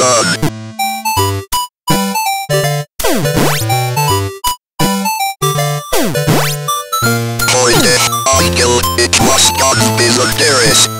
suck. Point it, I kill it, must not be the dearest.